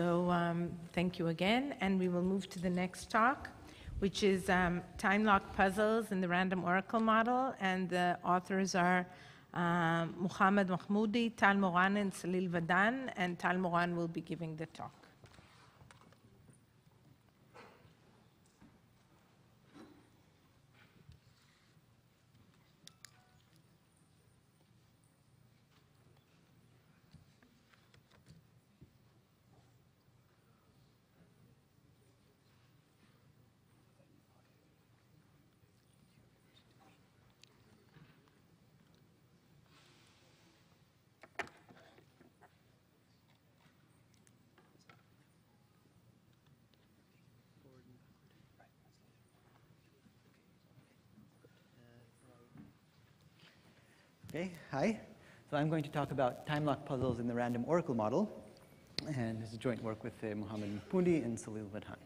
So um, thank you again, and we will move to the next talk, which is um, time lock puzzles in the random oracle model, and the authors are um, Mohammad Mahmoody, Tal Moran, and Salil Vadhan, and Tal Moran will be giving the talk. Okay, hi. So I'm going to talk about time lock puzzles in the random oracle model. And this is joint work with uh, Mohammad Mahmoody and Salil Vadhan.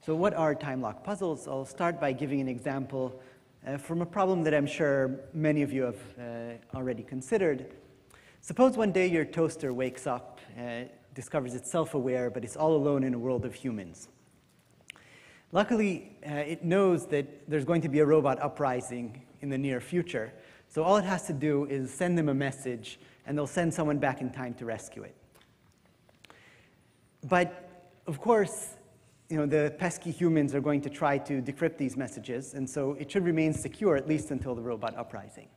So what are time lock puzzles? I'll start by giving an example uh, from a problem that I'm sure many of you have uh, already considered. Suppose one day your toaster wakes up, uh, discovers it's self-aware, but it's all alone in a world of humans. Luckily, uh, it knows that there's going to be a robot uprising in the near future, so all it has to do is send them a message, and they'll send someone back in time to rescue it. But of course, you know, the pesky humans are going to try to decrypt these messages, and so it should remain secure at least until the robot uprising.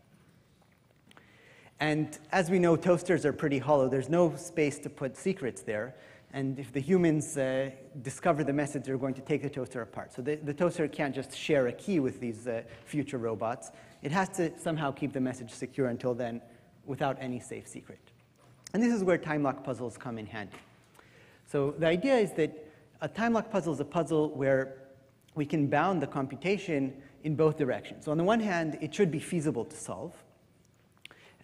And as we know, toasters are pretty hollow. There's no space to put secrets there. And if the humans uh, discover the message, they're going to take the toaster apart. So the, the toaster can't just share a key with these uh, future robots. It has to somehow keep the message secure until then without any safe secret. And this is where time lock puzzles come in handy. So the idea is that a time lock puzzle is a puzzle where we can bound the computation in both directions. So on the one hand, it should be feasible to solve,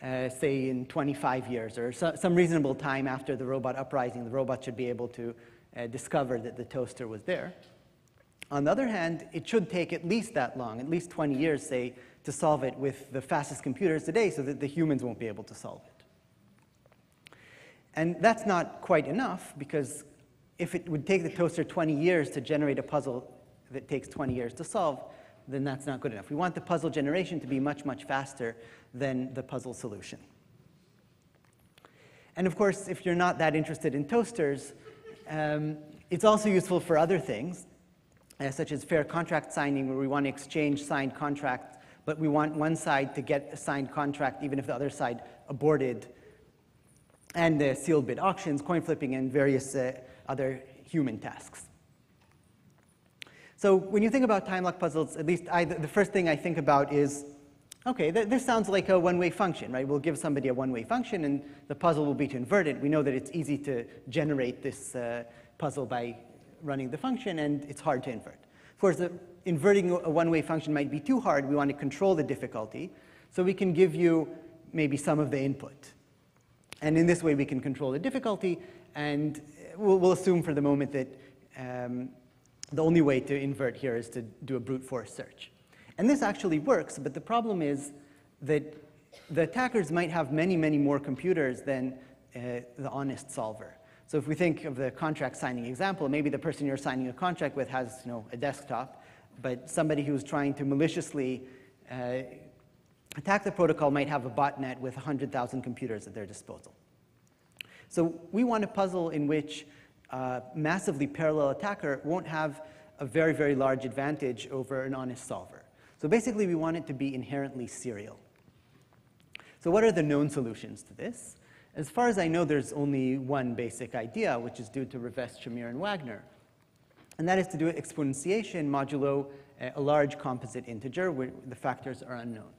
uh, say in 25 years or so, some reasonable time after the robot uprising, the robot should be able to uh, discover that the toaster was there. On the other hand, it should take at least that long, at least 20 years, say, to solve it with the fastest computers today so that the humans won't be able to solve it. And that's not quite enough because if it would take the toaster 20 years to generate a puzzle that takes 20 years to solve, then that's not good enough. We want the puzzle generation to be much, much faster than the puzzle solution. And of course, if you're not that interested in toasters, um, it's also useful for other things, uh, such as fair contract signing, where we want to exchange signed contracts but we want one side to get a signed contract even if the other side aborted, and the sealed bid auctions, coin flipping, and various uh, other human tasks. So when you think about time lock puzzles, at least I, the first thing I think about is, okay, th this sounds like a one-way function, right? We'll give somebody a one-way function, and the puzzle will be to invert it. We know that it's easy to generate this uh, puzzle by running the function, and it's hard to invert. Of course, the inverting a one-way function might be too hard. We want to control the difficulty. So we can give you maybe some of the input. And in this way, we can control the difficulty. And we'll, we'll assume for the moment that um, the only way to invert here is to do a brute force search. And this actually works, but the problem is that the attackers might have many, many more computers than uh, the honest solver. So if we think of the contract signing example, maybe the person you're signing a contract with has you know, a desktop, but somebody who's trying to maliciously uh, attack the protocol might have a botnet with 100,000 computers at their disposal. So we want a puzzle in which a massively parallel attacker won't have a very, very large advantage over an honest solver. So basically, we want it to be inherently serial. So what are the known solutions to this? As far as I know, there's only one basic idea, which is due to Rivest, Shamir, and Wagner and that is to do exponentiation modulo eh, a large composite integer where the factors are unknown.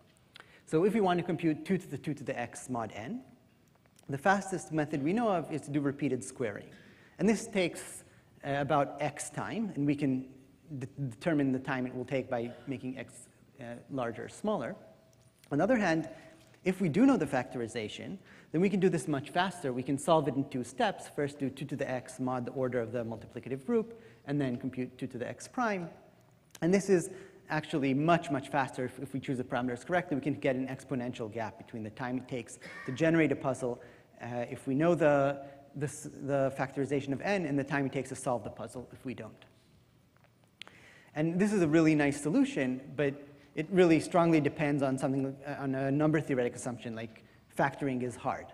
So if we want to compute 2 to the 2 to the x mod n, the fastest method we know of is to do repeated squaring. And this takes uh, about x time, and we can determine the time it will take by making x uh, larger or smaller. On the other hand, if we do know the factorization, then we can do this much faster. We can solve it in two steps. First do 2 to the x mod the order of the multiplicative group, and then compute 2 to the x prime. And this is actually much, much faster if, if, we choose the parameters correctly. We can get an exponential gap between the time it takes to generate a puzzle. Uh, if we know the this, the factorization of n and the time it takes to solve the puzzle if we don't. And this is a really nice solution, but it really strongly depends on something, uh, on a number theoretic assumption, like factoring is hard.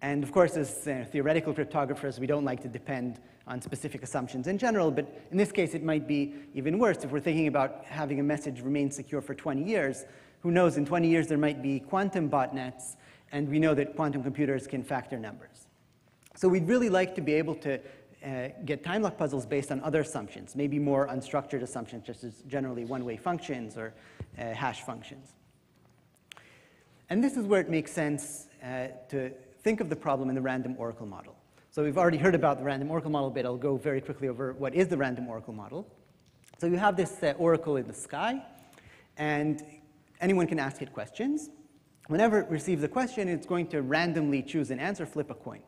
And of course, as uh, theoretical cryptographers, we don't like to depend on specific assumptions in general, but in this case, it might be even worse. If we're thinking about having a message remain secure for 20 years, who knows, in 20 years, there might be quantum botnets, and we know that quantum computers can factor numbers. So we'd really like to be able to uh, get time lock puzzles based on other assumptions, maybe more unstructured assumptions, just as generally one-way functions or uh, hash functions. And this is where it makes sense uh, to think of the problem in the random oracle model. So we've already heard about the random oracle model bit. I'll go very quickly over what is the random oracle model. So you have this uh, oracle in the sky, and anyone can ask it questions. Whenever it receives a question, it's going to randomly choose an answer, flip a coin.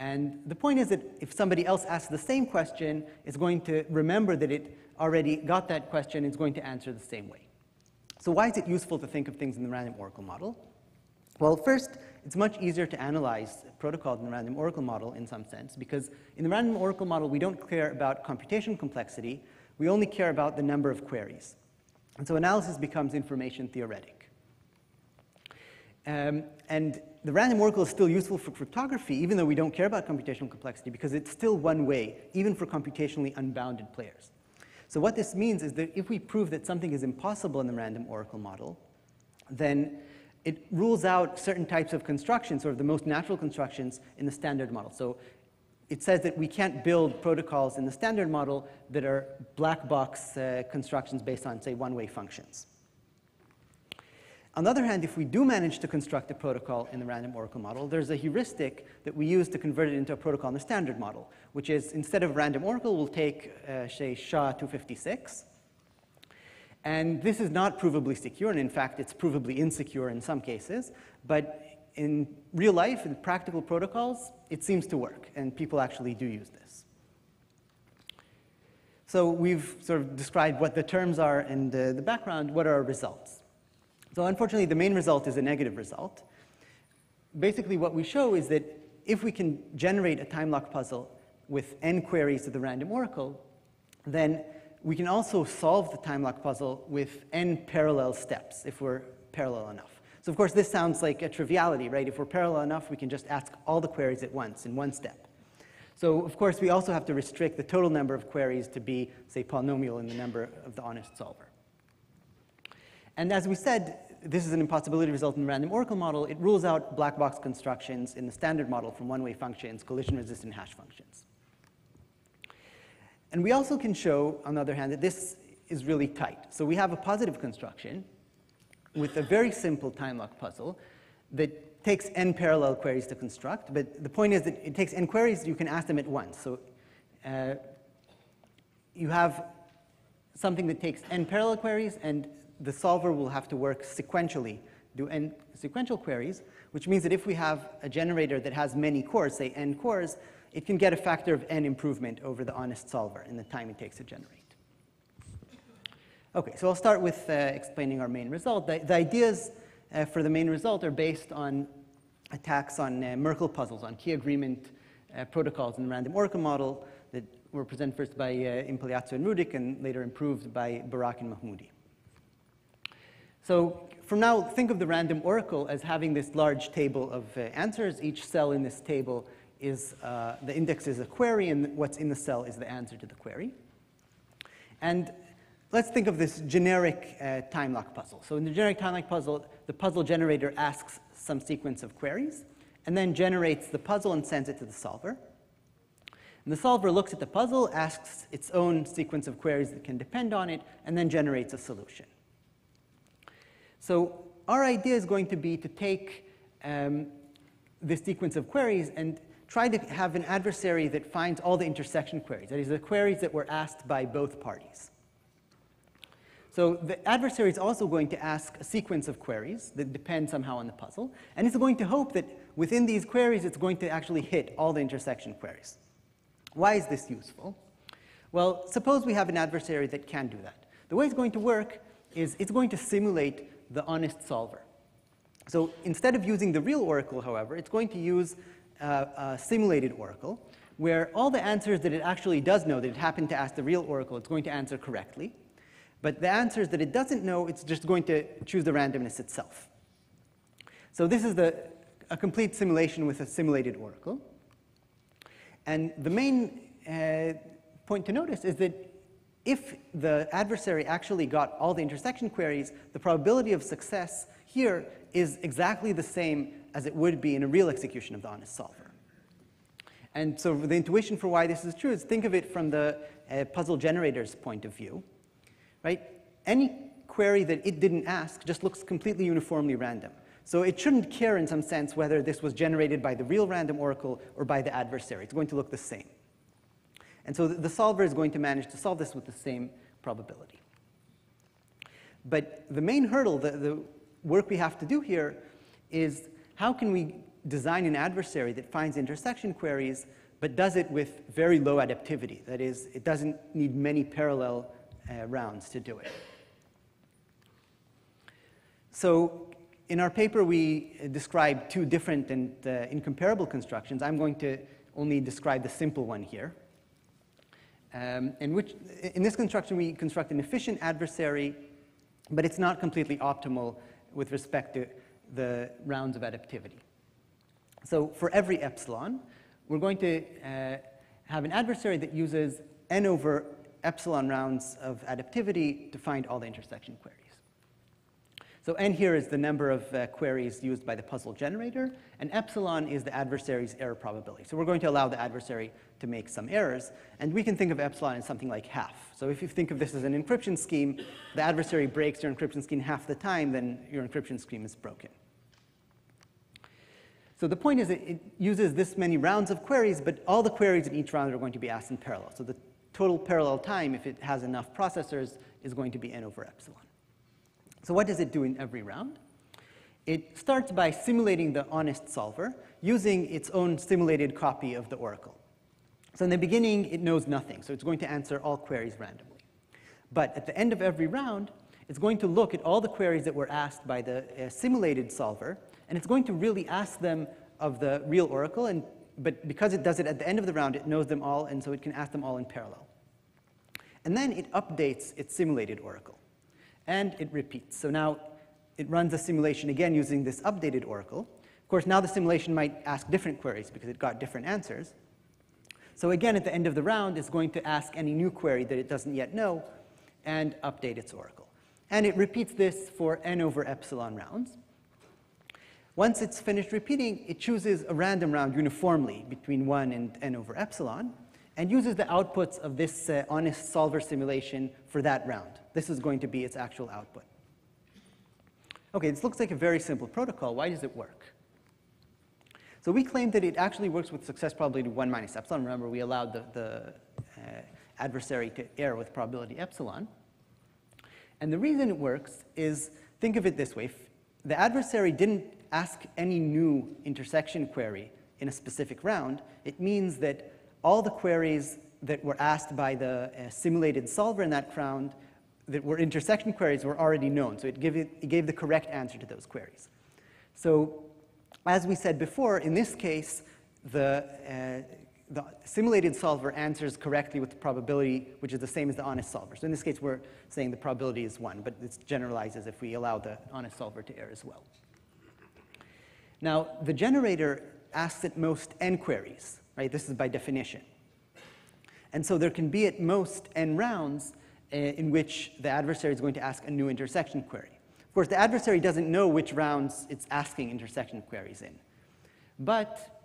And the point is that if somebody else asks the same question, it's going to remember that it already got that question, it's going to answer the same way. So why is it useful to think of things in the random oracle model? Well, first, it's much easier to analyze protocols in the random oracle model in some sense, because in the random oracle model, we don't care about computation complexity, we only care about the number of queries. And so analysis becomes information theoretic. Um, and the random oracle is still useful for cryptography, even though we don't care about computational complexity, because it's still one way, even for computationally unbounded players. So what this means is that if we prove that something is impossible in the random oracle model, then it rules out certain types of constructions, sort of the most natural constructions in the standard model. So it says that we can't build protocols in the standard model that are black box uh, constructions based on, say, one-way functions. On the other hand, if we do manage to construct a protocol in the random oracle model, there's a heuristic that we use to convert it into a protocol in the standard model, which is instead of random oracle, we'll take, uh, say, SHA-256. And this is not provably secure, and in fact, it's provably insecure in some cases. But in real life, in practical protocols, it seems to work, and people actually do use this. So we've sort of described what the terms are and the, the background. What are our results? So unfortunately, the main result is a negative result. Basically, what we show is that if we can generate a time lock puzzle with n queries to the random oracle, then we can also solve the time lock puzzle with n parallel steps if we're parallel enough. So of course, this sounds like a triviality, right? If we're parallel enough, we can just ask all the queries at once in one step. So of course, we also have to restrict the total number of queries to be, say, polynomial in the number of the honest solver. And as we said, this is an impossibility result in the random oracle model. It rules out black box constructions in the standard model from one-way functions, collision-resistant hash functions. And we also can show, on the other hand, that this is really tight. So we have a positive construction with a very simple time lock puzzle that takes n parallel queries to construct. But the point is that it takes n queries, you can ask them at once. So uh, you have something that takes n parallel queries, and the solver will have to work sequentially, do n sequential queries, which means that if we have a generator that has many cores, say n cores, it can get a factor of n improvement over the honest solver in the time it takes to generate. Okay, so I'll start with uh, explaining our main result. The, the ideas uh, for the main result are based on attacks on uh, Merkle puzzles, on key agreement uh, protocols in the random oracle model that were presented first by uh, Impagliazzo and Rudich and later improved by Barak and Mahmoody. So from now, think of the random oracle as having this large table of uh, answers. Each cell in this table is, uh, the index is a query, and what's in the cell is the answer to the query. And let's think of this generic uh, time lock puzzle. So in the generic time lock puzzle, the puzzle generator asks some sequence of queries, and then generates the puzzle and sends it to the solver. And the solver looks at the puzzle, asks its own sequence of queries that can depend on it, and then generates a solution. So our idea is going to be to take um, this sequence of queries and try to have an adversary that finds all the intersection queries, that is, the queries that were asked by both parties. So the adversary is also going to ask a sequence of queries that depend somehow on the puzzle, and it's going to hope that within these queries, it's going to actually hit all the intersection queries. Why is this useful? Well, suppose we have an adversary that can do that. The way it's going to work is it's going to simulate the honest solver. So instead of using the real oracle, however, it's going to use uh, a simulated oracle where all the answers that it actually does know, that it happened to ask the real oracle, it's going to answer correctly. But the answers that it doesn't know, it's just going to choose the randomness itself. So this is the, a complete simulation with a simulated oracle. And the main uh, point to notice is that if the adversary actually got all the intersection queries, the probability of success here is exactly the same as it would be in a real execution of the honest solver. And so the intuition for why this is true is think of it from the uh, puzzle generator's point of view, right? Any query that it didn't ask just looks completely uniformly random. So it shouldn't care in some sense whether this was generated by the real random oracle or by the adversary. It's going to look the same. And so the solver is going to manage to solve this with the same probability. But the main hurdle, the, the work we have to do here is how can we design an adversary that finds intersection queries but does it with very low adaptivity. That is, it doesn't need many parallel uh, rounds to do it. So in our paper, we describe two different and uh, incomparable constructions. I'm going to only describe the simple one here. Um, in, which, in this construction, we construct an efficient adversary, but it's not completely optimal with respect to the rounds of adaptivity. So for every epsilon, we're going to uh, have an adversary that uses n over epsilon rounds of adaptivity to find all the intersection queries. So n here is the number of uh, queries used by the puzzle generator, and epsilon is the adversary's error probability. So we're going to allow the adversary to make some errors, and we can think of epsilon as something like half. So if you think of this as an encryption scheme, the adversary breaks your encryption scheme half the time, then your encryption scheme is broken. So the point is it, it uses this many rounds of queries, but all the queries in each round are going to be asked in parallel. So the total parallel time, if it has enough processors, is going to be n over epsilon. So what does it do in every round? It starts by simulating the honest solver using its own simulated copy of the oracle. So in the beginning, it knows nothing, so it's going to answer all queries randomly. But at the end of every round, it's going to look at all the queries that were asked by the uh, simulated solver, and it's going to really ask them of the real oracle, and, but because it does it at the end of the round, it knows them all, and so it can ask them all in parallel. And then it updates its simulated oracle and it repeats. So now it runs a simulation again using this updated oracle. Of course, now the simulation might ask different queries because it got different answers. So again, at the end of the round, it's going to ask any new query that it doesn't yet know and update its oracle. And it repeats this for n over epsilon rounds. Once it's finished repeating, it chooses a random round uniformly between 1 and n over epsilon and uses the outputs of this uh, honest solver simulation for that round. This is going to be its actual output. Okay, this looks like a very simple protocol. Why does it work? So we claim that it actually works with success probability 1 minus epsilon. Remember, we allowed the, the uh, adversary to err with probability epsilon. And the reason it works is, think of it this way. If the adversary didn't ask any new intersection query in a specific round, it means that all the queries that were asked by the uh, simulated solver in that round that were intersection queries were already known. So it gave, it, it gave the correct answer to those queries. So as we said before, in this case, the, uh, the simulated solver answers correctly with the probability, which is the same as the honest solver. So in this case, we're saying the probability is 1, but it generalizes if we allow the honest solver to err as well. Now, the generator asks at most n queries, right? This is by definition. And so there can be at most n rounds uh, in which the adversary is going to ask a new intersection query. Of course, the adversary doesn't know which rounds it's asking intersection queries in. But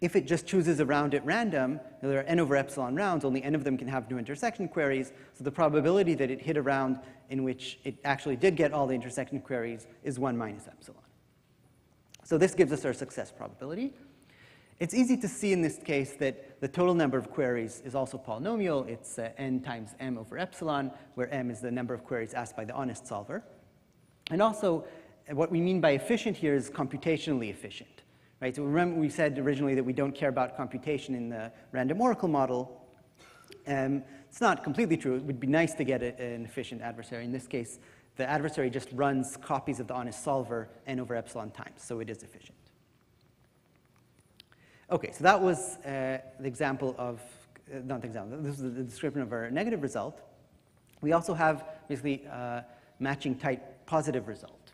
if it just chooses a round at random, there are n over epsilon rounds, only n of them can have new intersection queries, so the probability that it hit a round in which it actually did get all the intersection queries is 1 minus epsilon. So this gives us our success probability. It's easy to see in this case that the total number of queries is also polynomial. It's uh, n times m over epsilon, where m is the number of queries asked by the honest solver. And also, what we mean by efficient here is computationally efficient. Right? So remember we said originally that we don't care about computation in the random oracle model. Um, it's not completely true. It would be nice to get a, an efficient adversary. In this case, the adversary just runs copies of the honest solver n over epsilon times, so it is efficient. Okay, so that was uh, the example of, uh, not the example, this is the description of our negative result. We also have basically uh, matching type positive result.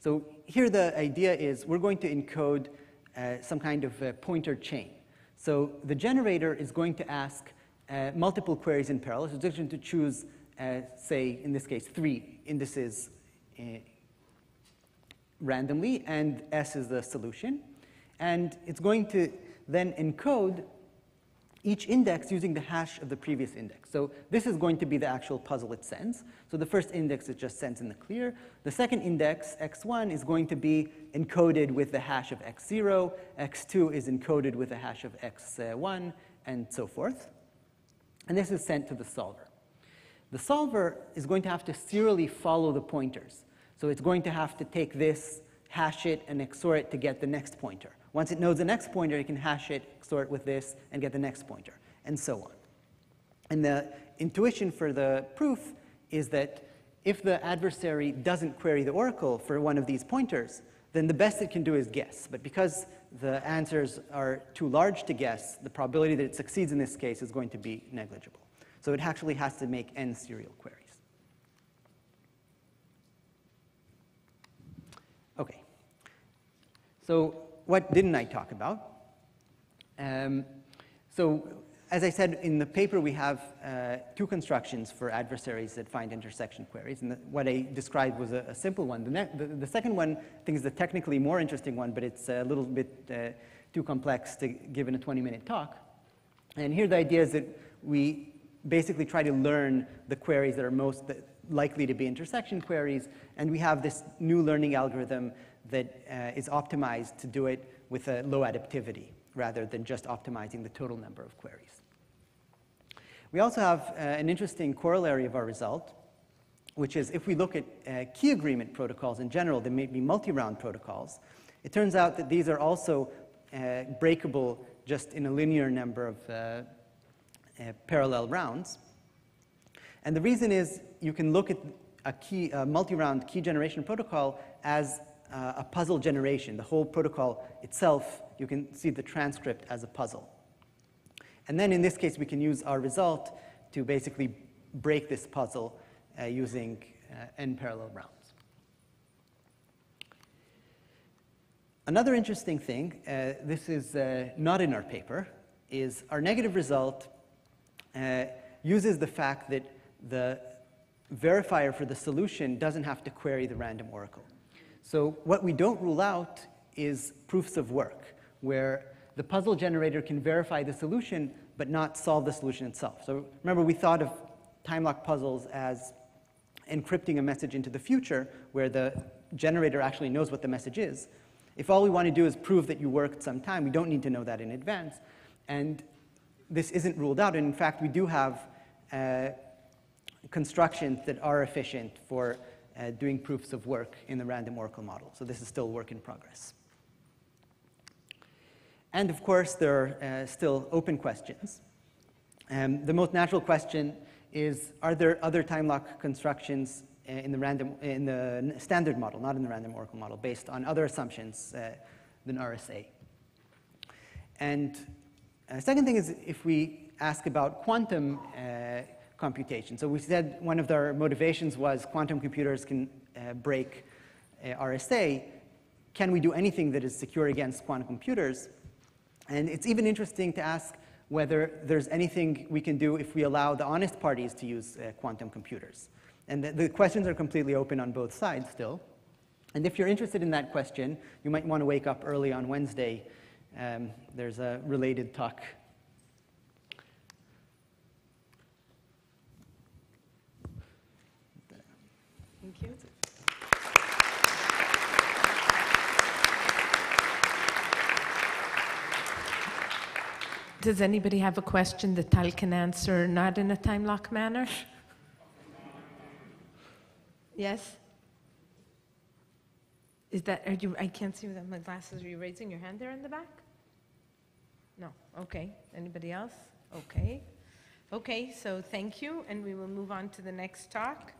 So here the idea is we're going to encode uh, some kind of pointer chain. So the generator is going to ask uh, multiple queries in parallel. So it's going to choose, uh, say, in this case, three indices randomly, and S is the solution. And it's going to then encode each index using the hash of the previous index. So this is going to be the actual puzzle it sends. So the first index it just sends in the clear. The second index, x1, is going to be encoded with the hash of x0. x2 is encoded with the hash of x1, and so forth. And this is sent to the solver. The solver is going to have to serially follow the pointers. So it's going to have to take this, hash it, and XOR it to get the next pointer. Once it knows the next pointer, it can hash it, XOR it with this, and get the next pointer, and so on. And the intuition for the proof is that if the adversary doesn't query the oracle for one of these pointers, then the best it can do is guess. But because the answers are too large to guess, the probability that it succeeds in this case is going to be negligible. So it actually has to make n serial queries. Okay. So what didn't I talk about? Um, so as I said, in the paper we have uh, two constructions for adversaries that find intersection queries. And the, what I described was a, a simple one. The, the, the, second one, I think, is the technically more interesting one, but it's a little bit uh, too complex to give in a 20-minute talk. And here the idea is that we basically try to learn the queries that are most likely to be intersection queries, and we have this new learning algorithm that uh, is optimized to do it with a low adaptivity rather than just optimizing the total number of queries. We also have uh, an interesting corollary of our result, which is if we look at uh, key agreement protocols in general, they may be multi-round protocols, it turns out that these are also uh, breakable just in a linear number of uh, uh, parallel rounds. And the reason is you can look at a multi-round key generation protocol as uh, a puzzle generation. The whole protocol itself, you can see the transcript as a puzzle. And then in this case, we can use our result to basically break this puzzle uh, using uh, n parallel rounds. Another interesting thing, uh, this is uh, not in our paper, is our negative result uh, uses the fact that the verifier for the solution doesn't have to query the random oracle. So what we don't rule out is proofs of work, where the puzzle generator can verify the solution, but not solve the solution itself. So remember, we thought of time lock puzzles as encrypting a message into the future where the generator actually knows what the message is. If all we want to do is prove that you worked some time, we don't need to know that in advance. And this isn't ruled out. And in fact, we do have uh, constructions that are efficient for uh, doing proofs of work in the random oracle model. So this is still work in progress. And of course, there are uh, still open questions. Um, the most natural question is, are there other time lock constructions uh, in the, random, in the standard model, not in the random oracle model, based on other assumptions uh, than RSA? And the uh, second thing is if we ask about quantum computation. So we said one of our motivations was quantum computers can uh, break RSA. Can we do anything that is secure against quantum computers? And it's even interesting to ask whether there's anything we can do if we allow the honest parties to use uh, quantum computers. And the, the, questions are completely open on both sides still. And if you're interested in that question, you might want to wake up early on Wednesday. Um, there's a related talk. Does anybody have a question that Tal can answer not in a time lock manner? Yes? Is that, are you, I can't see without my glasses. Are you raising your hand there in the back? No. Okay. Anybody else? Okay. Okay, so thank you, and we will move on to the next talk.